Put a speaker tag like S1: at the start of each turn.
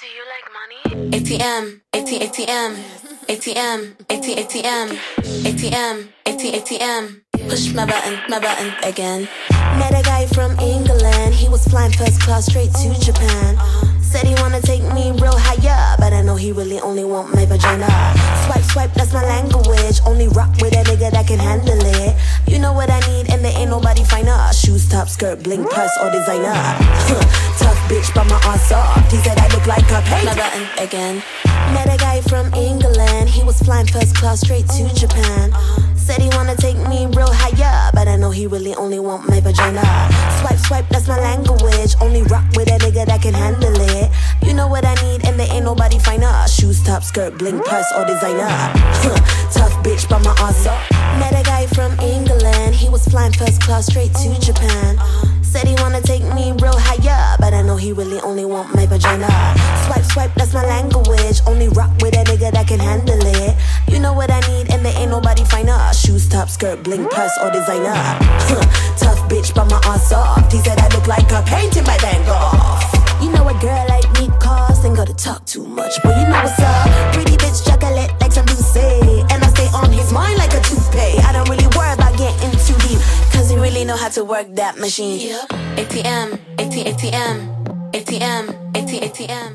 S1: Do you like money?
S2: ATM, AT, ATM, ATM, AT, ATM, ATM, AT, ATM. Push my button, my button again. Met a guy from England, he was flying first class straight to Japan. Said he wanna take me real higher, but I know he really only want my vagina. Swipe, swipe, that's my language. Only rock with a nigga that can handle it. You know what I need, and there ain't nobody finer. Shoes, top, skirt, bling, purse, or designer. again. Met a guy from England, he was flying first class straight to Japan. Said he wanna take me real higher, but I know he really only want my vagina. Swipe, swipe, that's my language. Only rock with a nigga that can handle it. You know what I need, and there ain't nobody finer. Shoes, top, skirt, bling, purse, or designer. Tough bitch, but my ass up. Met a guy from England, he was flying first class straight to Japan. Said he wanna take me real higher, but I know he really only want my vagina. Swipe, swipe, that's my language. Only rock with a nigga that can handle it. You know what I need, and there ain't nobody finer. Shoes, top, skirt, blink, purse, or designer. Tough bitch, but my ass soft. He said I look like a painting by Van Gogh. You know a girl like me cost, ain't gotta talk too much, but you know what's up. Pretty bitch, chocolate like some say, and I stay on his mind like a toothpaste. I don't really worry about getting too deep, cause he really know how to work that machine. Yep, ATM, AT, ATM, ATM, AT, ATM.